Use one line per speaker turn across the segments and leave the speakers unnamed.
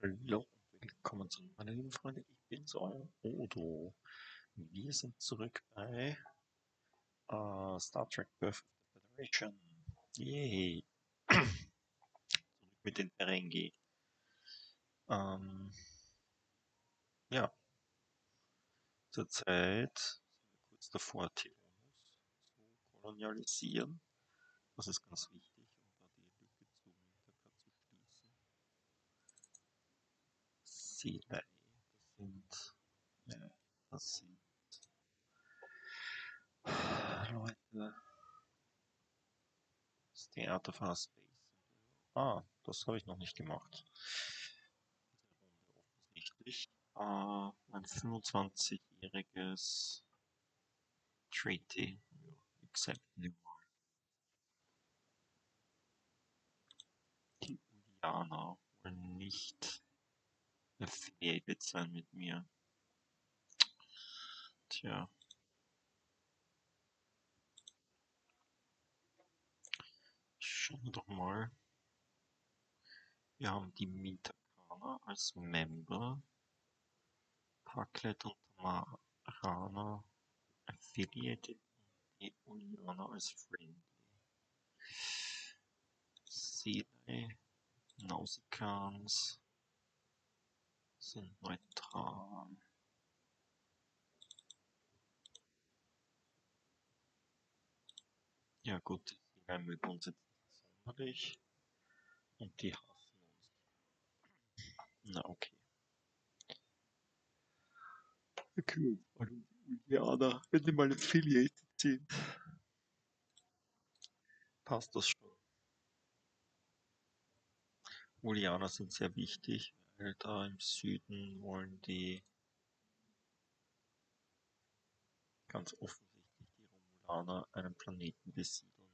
Hallo willkommen zurück, meine lieben Freunde. Ich bin's, euer Odo. Wir sind zurück bei äh, Star Trek Birth of the Federation. Yay! zurück mit den Ferengi. Ähm, ja. Zurzeit sind wir kurz davor, Tyrannus zu kolonialisieren. Das ist ganz wichtig, um da die Lücke zu Mintaka zu schließen. Seelei, das sind, ja, das sind Leute. Out of our space. Ah, das habe ich noch nicht gemacht. Offensichtlich. Äh, ein 25-jähriges Treaty. Accept new one. Die Ulianer wollen nicht affiliated sein mit mir. Tja. Schauen wir doch mal. Wir haben die Mitakaner als Member. Paklet und Tamarana affiliated. Die Ulianer als friendly. Seeley, Nausikans sind neutral. Ja gut, die uns jetzt nicht sonderlich. Und die hassen uns. Na okay. Wir mal um die Ulianer, wenn die mal affiliated sind. Passt das schon. Ulianer sind sehr wichtig, weil da im Süden wollen die ganz offensichtlich die Romulaner einen Planeten besiedeln.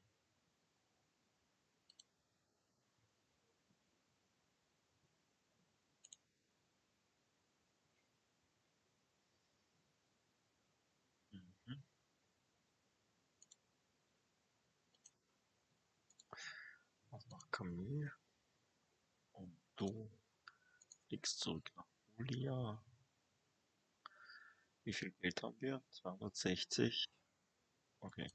Mhm. Was nach Camille? Und du fliegst zurück nach Ulia. Wie viel Geld haben wir? 260. Okay.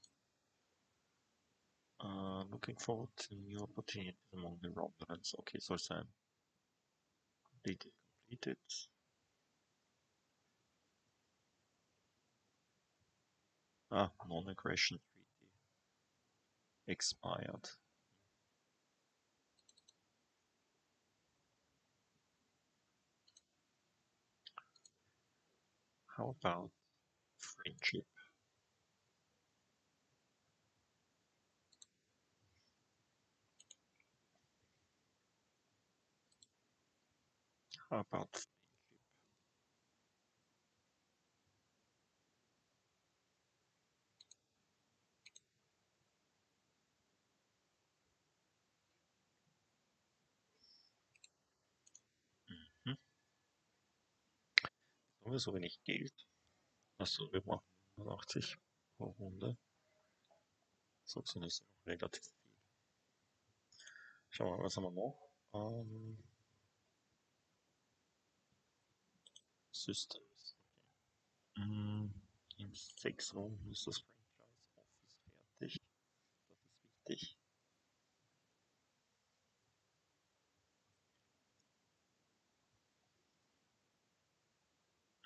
Uh, looking forward to new opportunities among the Romulans. Okay, soll sein. Completed, completed. Ah, non-aggression treaty. Expired. How about friendship? How about Haben wir so wenig Geld? Achso, wir machen 85 pro Runde. So sind es relativ viel. Schauen wir mal, was haben wir noch? Ähm, Systems. Okay. Mm, In sechs Runden ist das Franchise Office fertig. Das ist wichtig.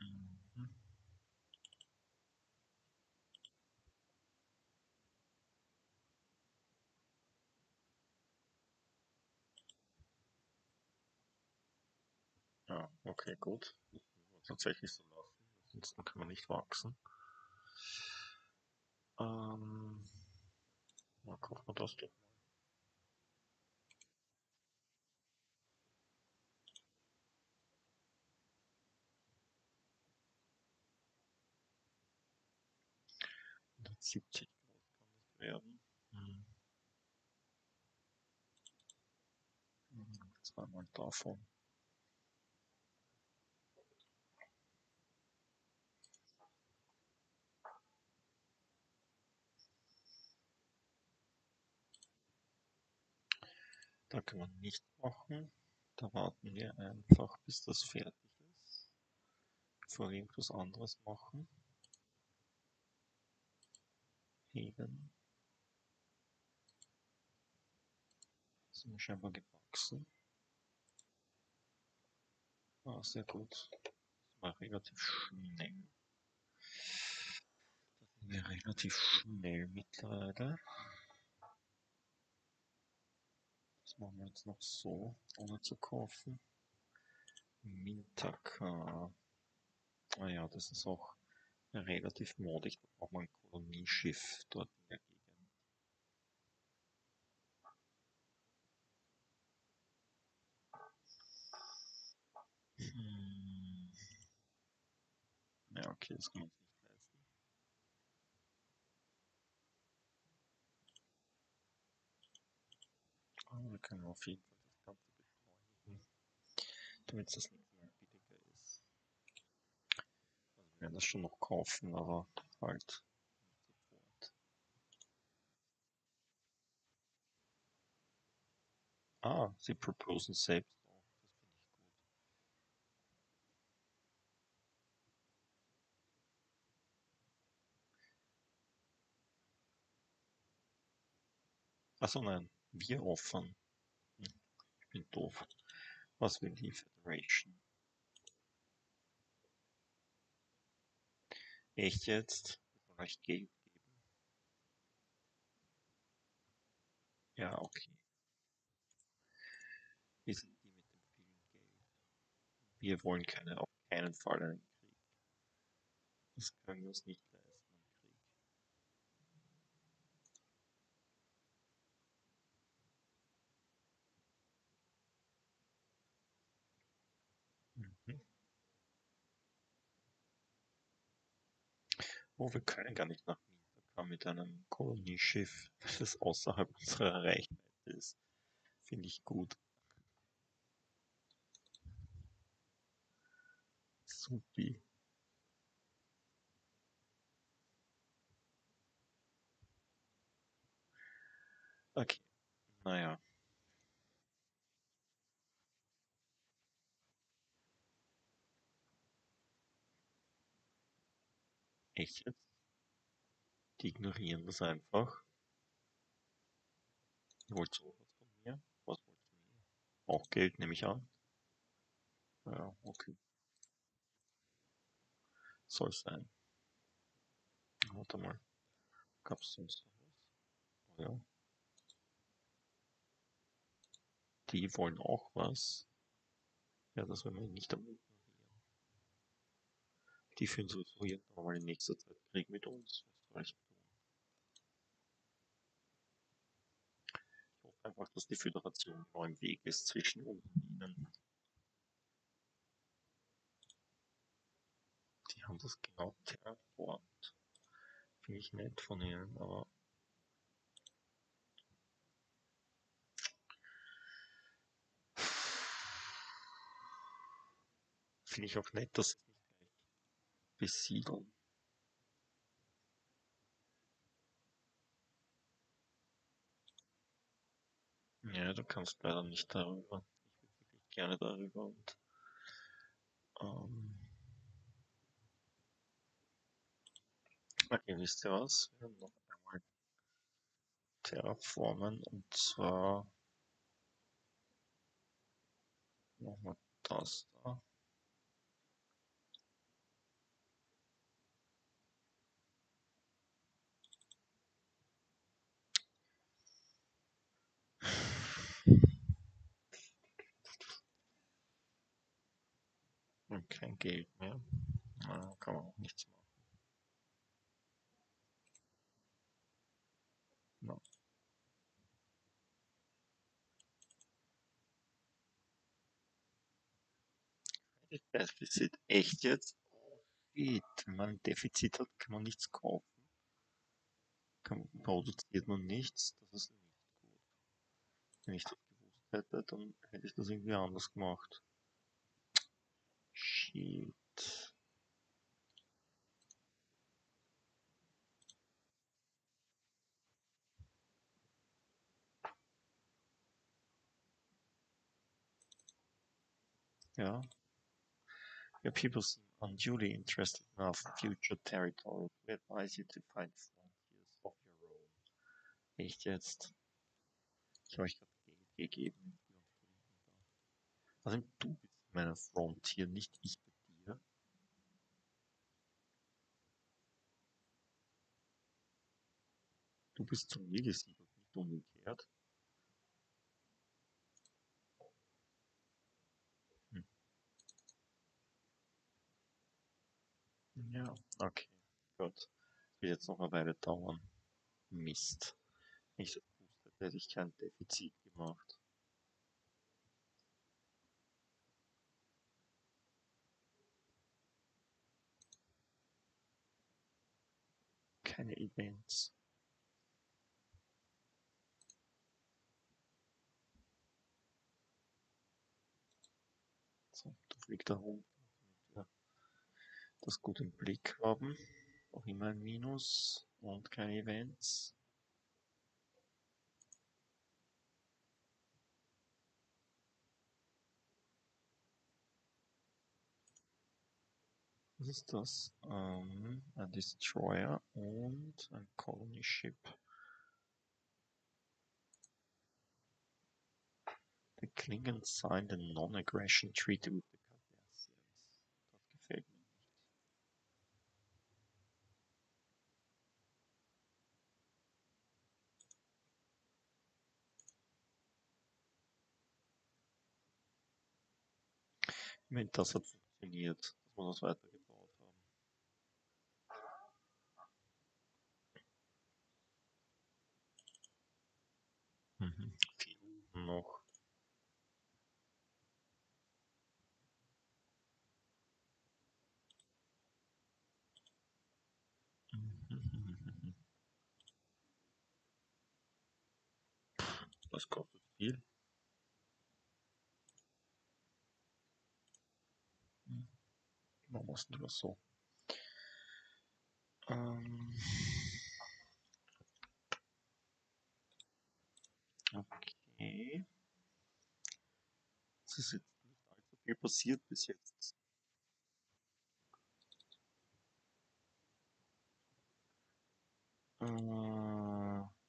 Mhm. Ja, okay, gut. Tatsächlich so lassen. Ansonsten kann man nicht wachsen. Ähm, mal wir das doch mal. Und 70 groß kann das werden. Hm. Hm, Zweimal davon. Da kann man nicht machen. Da warten wir einfach, bis das fertig ist, bevor wir irgendwas anderes machen. Heben. Sind wir scheinbar gewachsen. Ah, sehr gut. Das war relativ schnell. Das sind wir relativ schnell mittlerweile. Machen wir jetzt noch so, ohne zu kaufen. Mintaka. Ah ja, das ist auch relativ modig. Da braucht man ein Kolonieschiff dort in der Gegend. Hm. Ja, okay, das kann man sich nicht leisten. Wir können auf jeden Fall das Ganze beschleunigen, damit das nächste Mal billiger ist. Also wir werden das schon noch kaufen, aber halt nicht. Ah, sie proposen selbst. Achso, nein, wir offern. Hm, Ich bin doof. Was will die Federation? Echt jetzt? Geld geben? Ja, okay. Wir sind die mit dem vielen Geld. Wir wollen keine, auf keinen Fall einen Krieg. Das können wir uns nicht leisten, einen Krieg. Mhm. Oh, wir können gar nicht nach Mintaka mit einem Kolonieschiff, das außerhalb unserer Reichweite ist. Finde ich gut. Supi. Okay, naja. Echt jetzt? Die ignorieren das einfach. Ihr wollt sowas von mir? Was wollt ihr mir? Auch Geld, nehme ich an. Ja, okay. Soll sein. Warte mal. Gab's sonst noch was? Oh ja. Die wollen auch was. Ja, das werden wir nicht damit. Die führen sowieso jetzt nochmal in nächster Zeit Krieg mit uns. Ich hoffe einfach, dass die Föderation genau im Weg ist zwischen uns und ihnen. Die haben das genau terraformt. Finde ich nett von ihnen, aber finde ich auch nett, dass sie es nicht gleich besiedeln. Ja, du kannst leider nicht darüber. Ich würde wirklich gerne darüber und ähm, okay, wisst ihr was? Wir werden noch einmal terraformen und zwar wir das da. Und kein Geld mehr. Na, kann man auch nichts machen. No. Defizit, echt jetzt? Shit. Wenn man ein Defizit hat, kann man nichts kaufen. Kann, produziert man nichts. Das ist nicht. Das gewusst hätte, dann hätte ich das irgendwie anders gemacht. Shit. Yeah. Your people seem unduly interested in our future territory. We advise you to find frontiers of your own. Echt jetzt? Ich habe euch gegeben. Also du bist in meiner Frontier, nicht ich bei dir. Du bist zu mir gesiedelt, nicht umgekehrt. Hm. Ja, okay, gut. Wird jetzt noch eine Weile dauern. Mist. Ich hätte, hätte ich kein Defizit gemacht. Keine Events. So, da fliegt er rum, das gut im Blick haben. Auch immer ein Minus und keine Events. Ähm, um, ein Destroyer und ein Colony Ship. The Klingons signed a non-aggression treaty with the Cardassians. Das gefällt mir. Ich meine, das hat funktioniert, dass wir das weitergebaut Das kostet viel. Machen wir es lieber so. Ähm. Okay. Es ist jetzt nicht allzu viel passiert bis jetzt. Äh,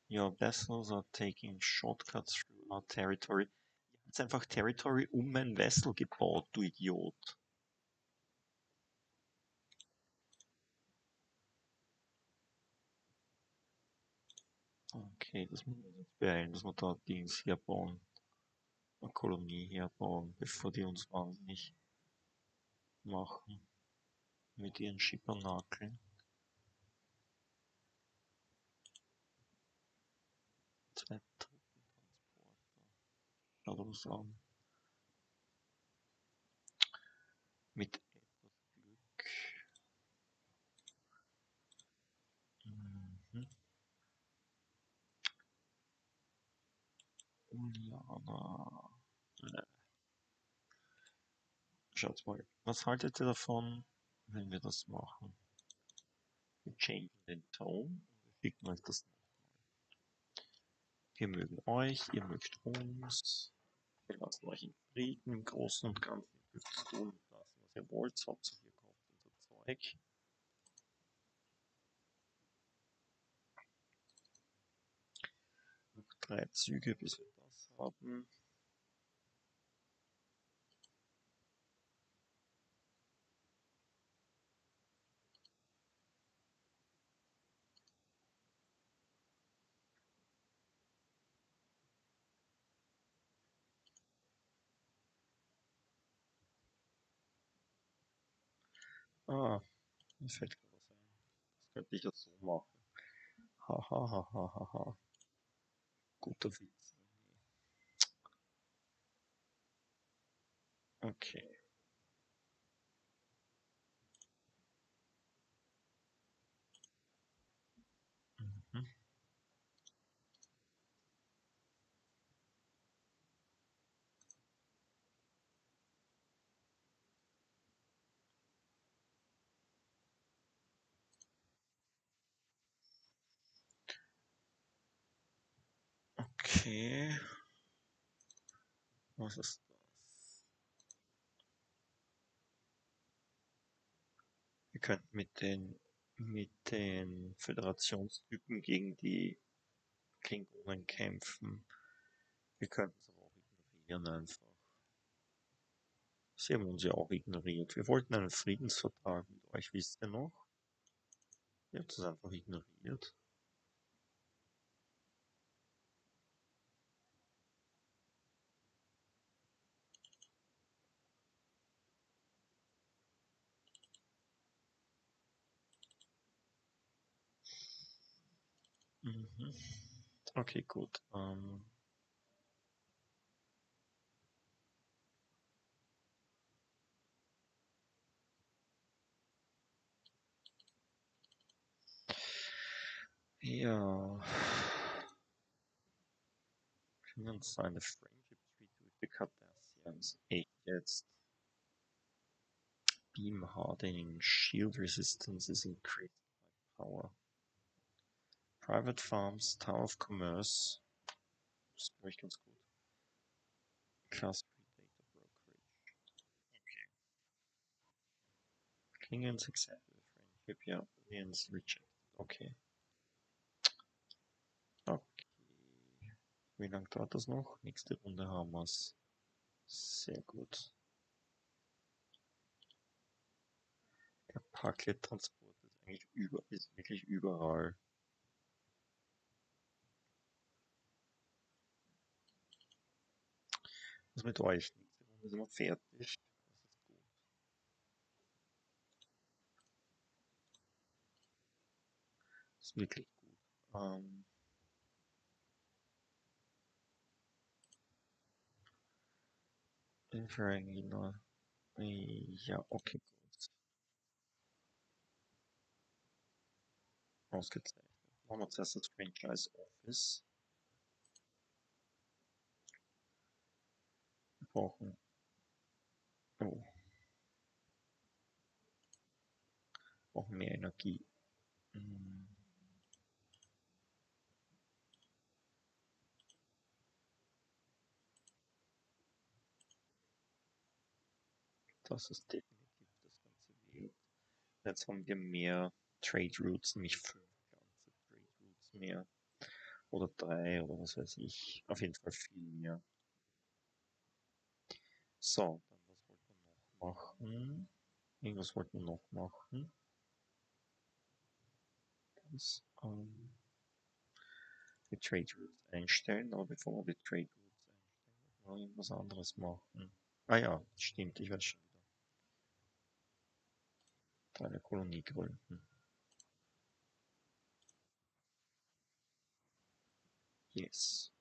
your vessels are taking shortcuts through our territory. Ihr habt einfach Territory um mein Vessel gebaut, du Idiot. Okay, das müssen wir jetzt beeilen, dass wir da Dings herbauen. Eine Kolonie herbauen, bevor die uns wahnsinnig machen. Mit ihren Schippernakeln. Zwei Truppentransporter. Uns an. Mit etwas Glück. Mhm. Uliana. Äh. Schaut mal, was haltet ihr davon, wenn wir das machen? Wir changen den Ton und schicken euch das Wir mögen euch, ihr mögt uns. Wir lassen euch in Frieden im Großen und Ganzen. Ihr dürft tun und lassen, was ihr wollt. Hauptsache ihr kauft unser Zeug. Noch drei Züge, bis wir das haben. Ah, mir fällt gerade was ein. Das könnte ich jetzt so machen. Ha ha ha ha ha ha. Guter Witz. Okay. Okay. Was ist das? Wir könnten mit den mit den Föderationstypen gegen die Klingonen kämpfen. Wir könnten sie auch ignorieren einfach. Sie haben uns ja auch ignoriert. Wir wollten einen Friedensvertrag mit euch, wisst ihr noch? Ihr habt es einfach ignoriert. Mhm. Okay, gut. Ähm ja. Können wir uns eine Friendship with the Cardassians echt jetzt? Beam hardening, shield resistance is increased by power. Private Farms, Tower of Commerce. Das ist, glaube ich, ganz gut. Class 3 Data Brokerage. Okay. Klingons accepted friendship, ja. Aliens rejected. Okay. Okay. Wie lange dauert das noch? Nächste Runde haben wir es. Sehr gut. Der Pakettransport ist eigentlich über, ist wirklich überall. Was mit euch? Sind wir fertig. Das ist gut. Das ist wirklich gut. Ähm Infraregular. Ja, okay, gut. Ausgezeichnet. Machen wir zuerst das Franchise Office. Brauchen. Oh. Brauchen mehr Energie. Hm. Das ist definitiv das ganze Weg. Jetzt haben wir mehr Trade Routes, nämlich fünf ganze Trade Routes mehr. Oder drei oder was weiß ich. Auf jeden Fall viel mehr. So, dann was wollten wir noch machen? Irgendwas wollten wir noch machen. Das, ähm, die Trade Routes einstellen, aber bevor wir die Trade Routes einstellen, wollen wir irgendwas anderes machen. Ah ja, stimmt, ich weiß schon wieder. Eine Kolonie gründen. Yes.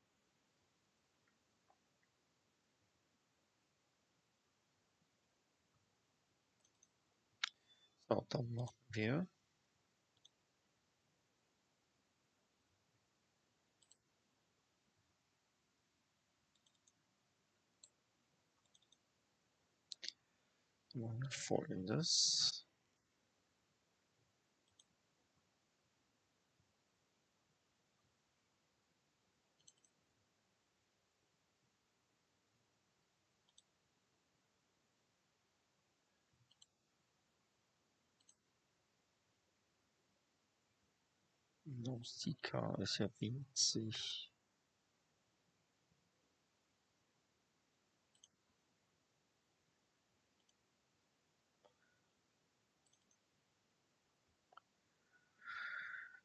So, dann machen wir machen wir Nausicaa ist ja winzig.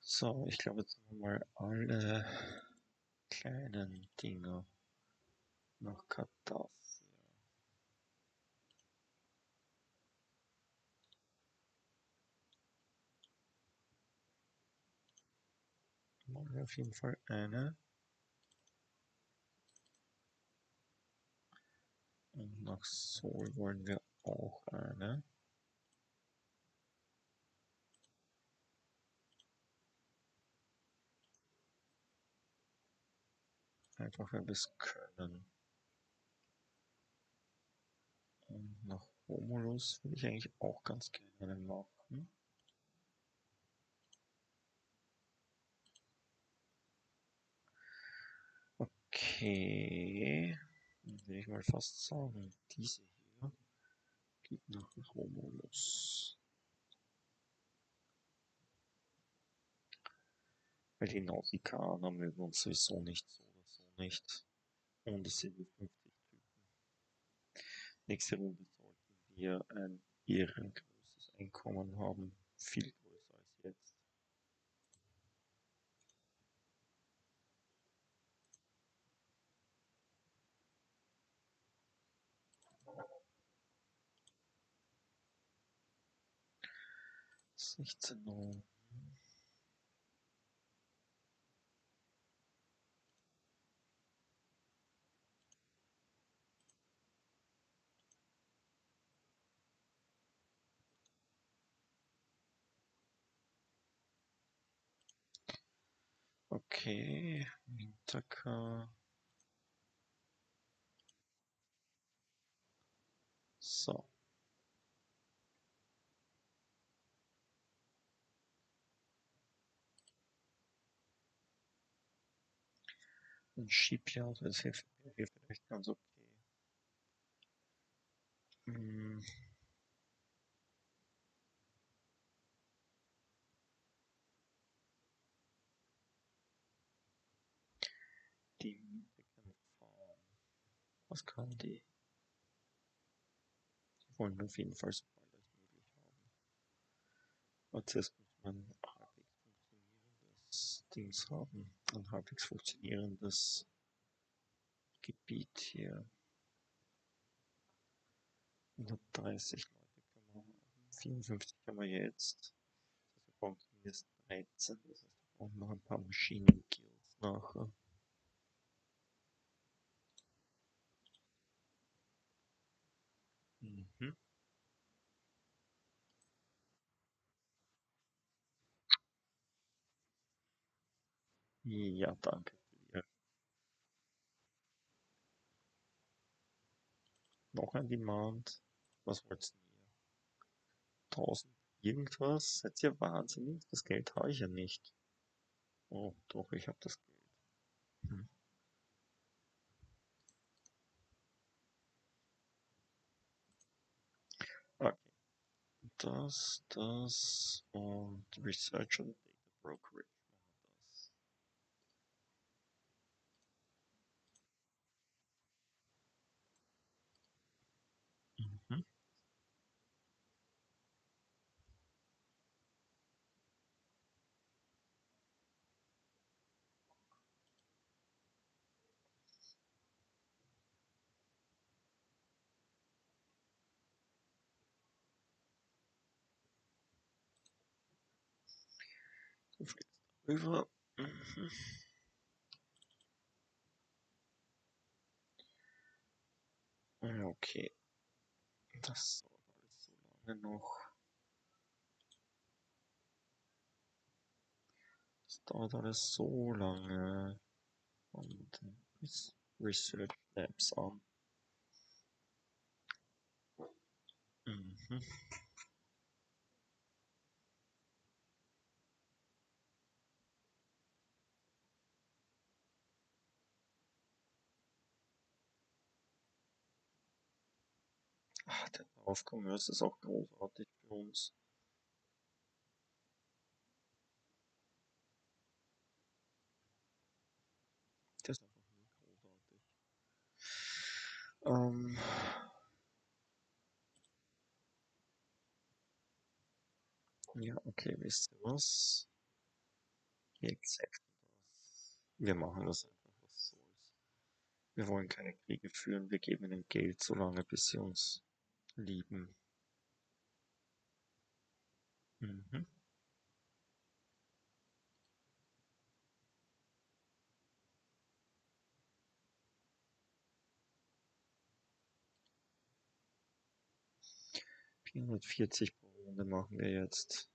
So, ich glaube, jetzt haben wir mal alle kleinen Dinger nach Kartoffeln. Machen wir auf jeden Fall eine. Und nach Sol wollen wir auch eine. Einfach weil wir es können. Und nach Romulus würde ich eigentlich auch ganz gerne machen. Okay, würde ich mal fast sagen, diese hier geht nach Romulus. Weil die Nautikaner mögen uns sowieso nicht, so oder so nicht. Und es sind 50 Typen. Nächste Runde sollten wir ein ehrengroßes Einkommen haben. Viel Sechzehn Uhr. Okay, Winterka. So. Ein Shipyard, das hilft mir vielleicht ganz okay. Hm. Die Farm. Was kann die? Die wollen auf jeden Fall so als möglich haben. Aber zuerst muss man Dings haben. Ein halbwegs funktionierendes Gebiet hier. 130 Leute können wir haben. 54 haben wir jetzt. Heißt, wir brauchen zumindest 13. Das heißt, wir brauchen noch ein paar Maschinen-Kills nachher. Mhm. Ja, danke dir. Noch ein Demand. Was wollt's denn ihr? 1000 irgendwas? Seid ihr wahnsinnig? Das Geld habe ich ja nicht. Oh, doch, ich habe das Geld. Hm. Okay. Das, das und Research und Data Brokerage rüber. Mhm. Okay. Das dauert so lange noch. Das dauert alles so lange. Und Res- Research Labs an. Mhm. Ach, der Aufkommerce ist auch großartig für uns. Der ist einfach nur großartig. Ähm, ja, okay, wisst ihr was? Wir accepten das. Wir machen das einfach, was soll's. Wir wollen keine Kriege führen, wir geben ihnen Geld so lange, bis sie uns lieben. Mhm. Vierhundertvierzig pro Runde machen wir jetzt.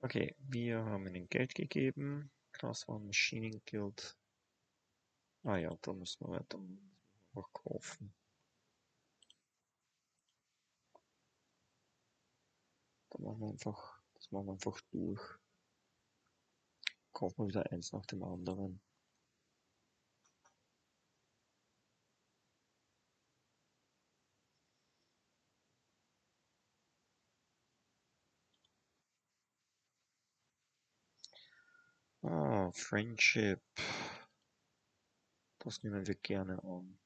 Okay, wir haben ihnen Geld gegeben. One Machining Guild. Ah ja, da müssen wir weiter einfach kaufen. Da machen wir einfach, das machen wir einfach durch. Kaufen wir wieder eins nach dem anderen. Ah, Friendship. Das nehmen wir gerne an.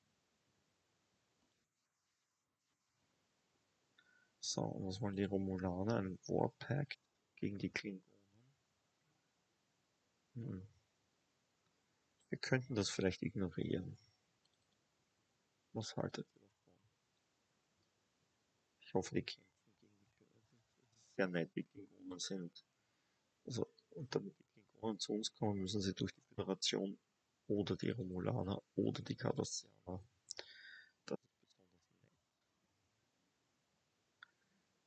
So, was wollen die Romulaner? Ein Warpact gegen die Klingonen? Hm. Wir könnten das vielleicht ignorieren. Was haltet ihr davon? Ich hoffe, die kämpfen gegen die Klingonen. Es ist sehr nett, wie Klingonen sind. Also, und damit die Klingonen zu uns kommen, müssen sie durch die Föderation oder die Romulaner oder die Cardassianer. Das ist besonders nett.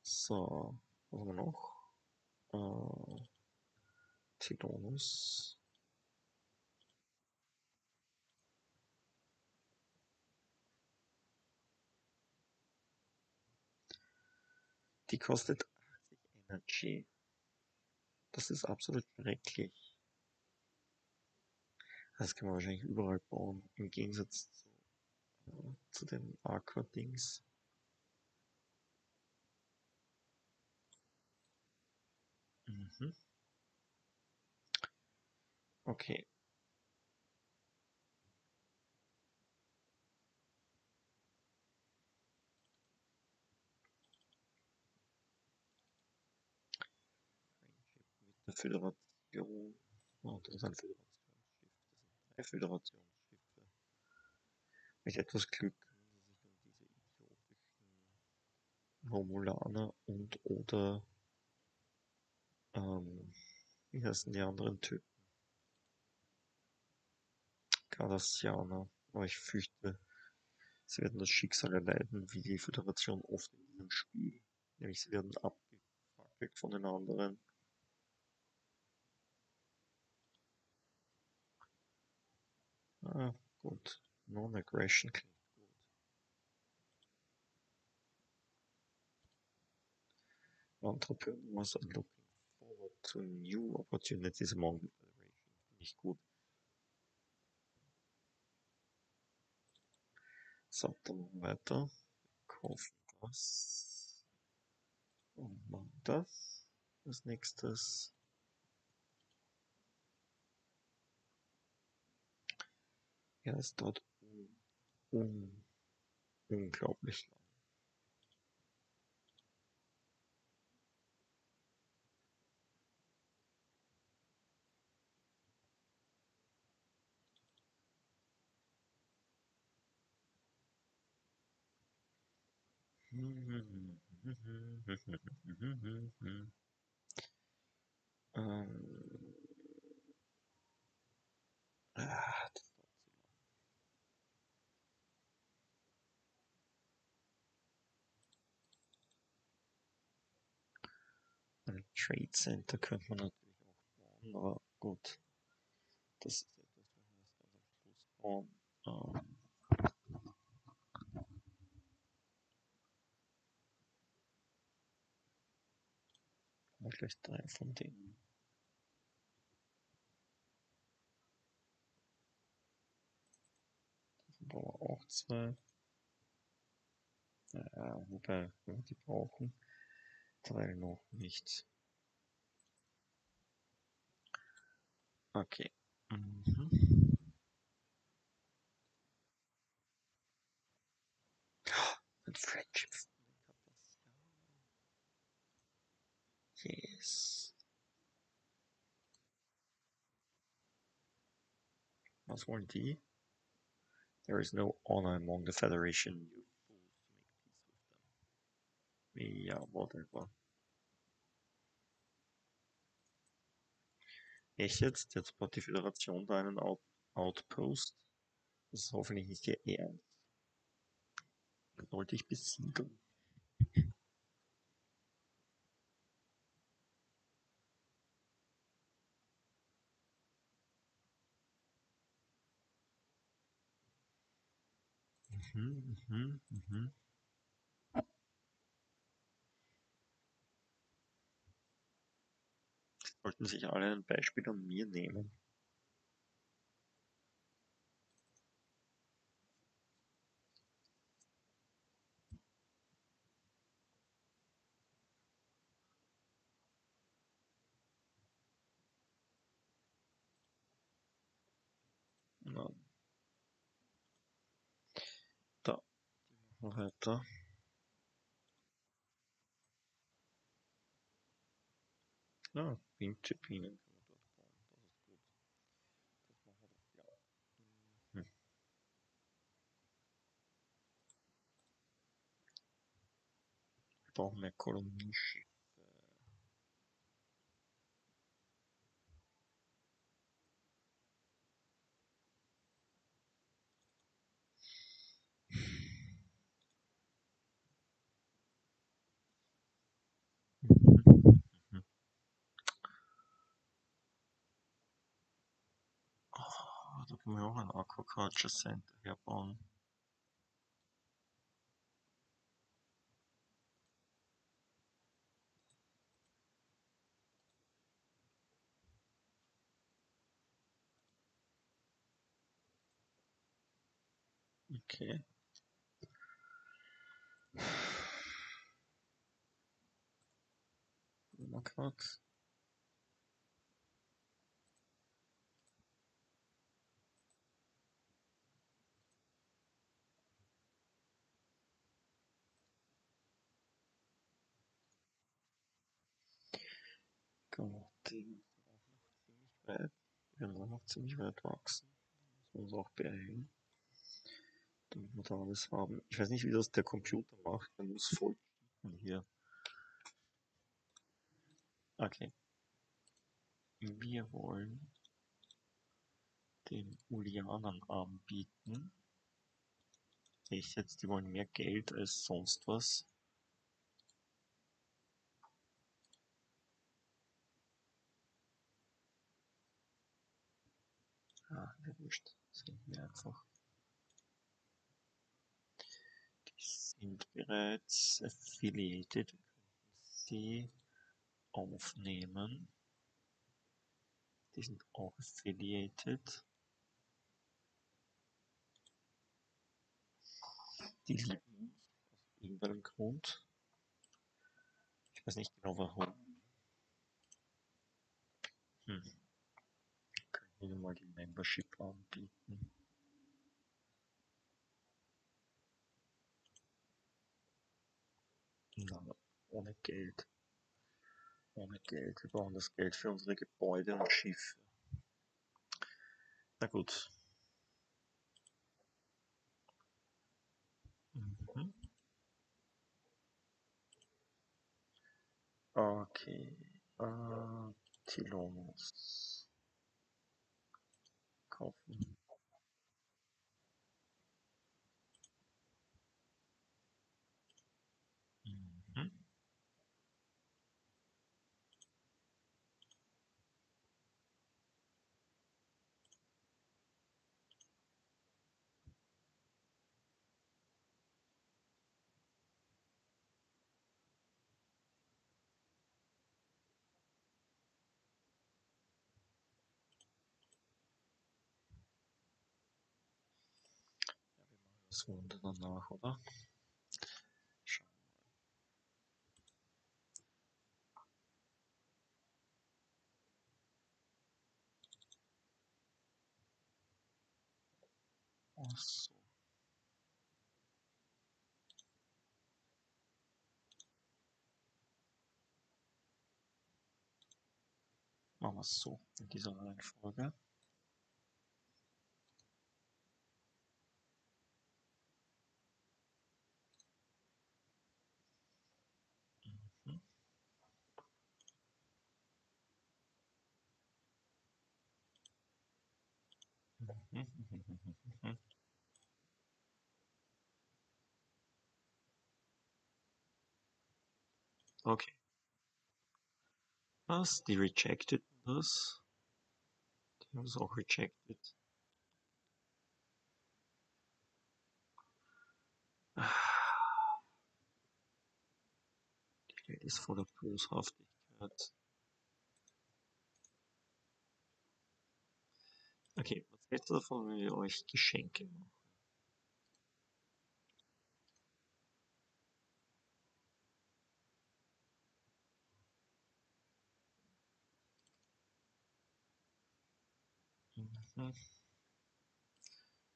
So, was haben wir noch? Äh, Tilonus. Die kostet 80 Energy. Das ist absolut schrecklich. Das kann man wahrscheinlich überall bauen, im Gegensatz zu, zu den Aqua-Dings. Mhm. Okay. Mit der Föderation. Oh, das ist ein Föderationsschiff. Föderationsschiffe. Mit etwas Glück können sie sich um diese idiotischen Romulaner und oder ähm, wie heißen die anderen Typen? Cardassianer. Aber ich fürchte, sie werden das Schicksal erleiden, wie die Föderation oft in diesem Spiel. Nämlich sie werden abgefackelt von den anderen. Ah, gut. Non-Aggression klingt gut. Entrepreneurs are looking forward to new opportunities among the Federation. Ich gut. So, dann machen wir weiter. Kaufen das. Und machen das. Als nächstes. Es dauert un un unglaublich lang. ähm, ah, das dauert zu lang. Ein Trade Center könnte man natürlich auch bauen, aber gut. Das ist etwas, was wir erst am Schluss bauen. Ähm, gleich drei von denen. Davon brauchen wir auch zwei. Naja, wobei, wir die brauchen, drei noch nicht. Okay. Mhm. Yes. Wollen die? There is no honor among the Federation. You fools to make peace with them. Ja, whatever. Echt jetzt? Jetzt baut die Föderation da einen Out Outpost. Das ist hoffentlich nicht ihr Ernst. Sollte ich besiedeln? Mhm, mhm, mhm. sollten sich alle ein Beispiel an mir nehmen. Da, weiter. No man dort bauen. Das ist gut. Das machen wir doch, ja. Hm. Wir brauchen mehr Kolonieschiffe. Mhm. Mhm. Oh, da können wir auch ein Aquaculture Center herbauen. Okay. Mal kurz. Gut, die sind auch noch ziemlich weit. Wir werden auch noch ziemlich weit wachsen. Das muss man auch beeilen. Damit wir da alles haben. Ich weiß nicht, wie das der Computer macht. Man muss voll hier. Okay. Wir wollen den Ulianern anbieten. Ich jetzt, die wollen mehr Geld als sonst was. Ah, ja, wurscht. Sehen wir einfach. Die sind bereits affiliated. Wir könnten sie aufnehmen. Die sind auch affiliated. Die lieben aus irgendeinem Grund. Ich weiß nicht genau warum. Hm. Können wir mal die Membership anbieten. Na, ohne Geld. Ohne Geld. Wir brauchen das Geld für unsere Gebäude und Schiffe. Na gut. Mhm. Okay. Äh, Tilomus. Kaufen. Wunder danach, oder? Ach so. Machen wir es so in dieser Reihenfolge. Mhm. Mhm. Mhm. Okay. Was? Die rejected das? Die haben es auch rejected. Die Welt ist voller Boshaftigkeit. Okay, was hältst du davon, wenn wir euch Geschenke machen? öffnen.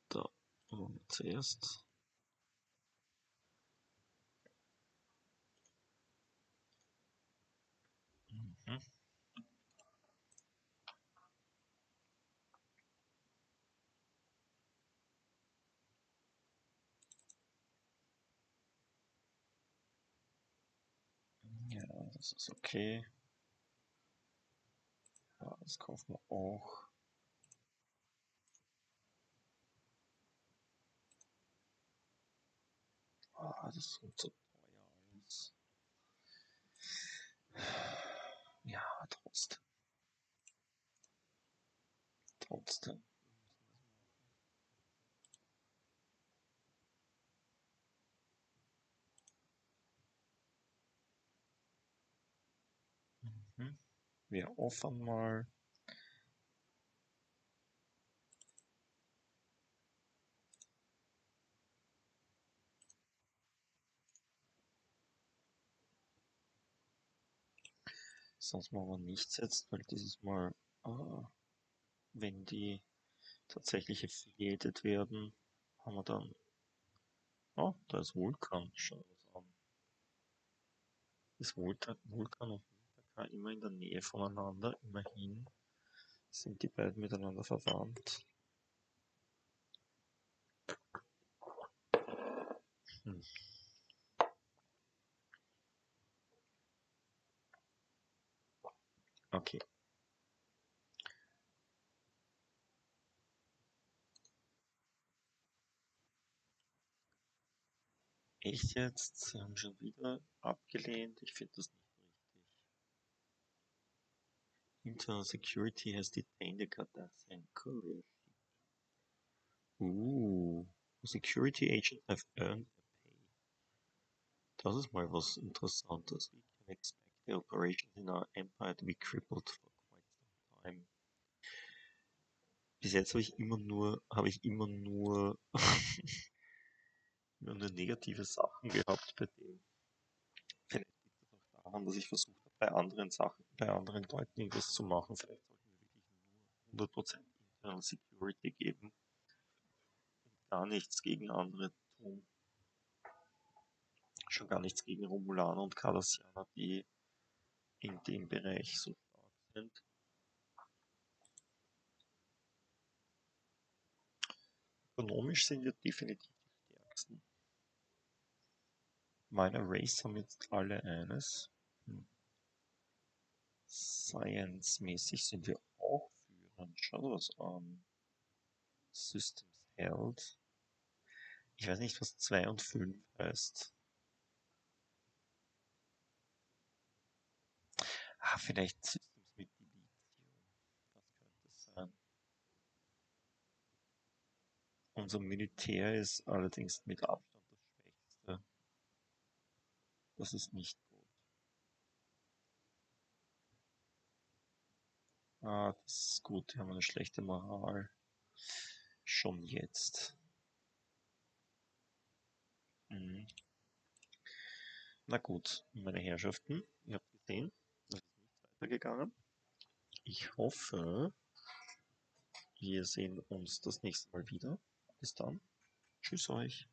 Da wollen wir zuerst. Mhm. Ja, das ist okay. Ja, das kaufen wir auch. Ah, das ist so teuer. Ja, trotzdem. Trotzdem. Mhm. Wir offern mal Sonst machen wir nichts jetzt, weil dieses Mal, äh, wenn die tatsächlich affiliated werden, haben wir dann. Oh, da ist Vulkan. Schau das an. Ist Vulkan, Vulkan und Vulkan immer in der Nähe voneinander? Immerhin sind die beiden miteinander verwandt. Hm. Okay. Echt jetzt? Sie haben schon wieder abgelehnt. Ich finde das nicht richtig. Internal Security has detained the Cardassian ship. Ooh. Security agents have earned a pay. Das ist mal was Interessantes. We can expect the operations in our empire to be crippled for quite some time. Bis jetzt habe ich immer nur, habe ich immer nur, immer nur negative Sachen gehabt bei dem. Vielleicht liegt das auch daran, dass ich versucht habe, bei anderen Sachen, bei anderen Leuten irgendwas zu machen. Vielleicht sollten wir wirklich nur 100% Internal Security geben und gar nichts gegen andere tun. Schon gar nichts gegen Romulaner und Cardassianer, die in dem Bereich so stark sind. Ökonomisch sind wir definitiv die stärksten. Meine Race haben jetzt alle eines. Hm. Science-mäßig sind wir auch führend. Schau dir das an. Systems Held. Ich weiß nicht, was 2 und 5 heißt. Ah, vielleicht Systems mit Dilithium. Das könnte es sein. Unser Militär ist allerdings mit Abstand das Schwächste. Das ist nicht gut. Ah, das ist gut. Die haben eine schlechte Moral. Schon jetzt. Mhm. Na gut, meine Herrschaften, ihr habt gesehen, weitergegangen. Ich hoffe, wir sehen uns das nächste Mal wieder. Bis dann. Tschüss euch.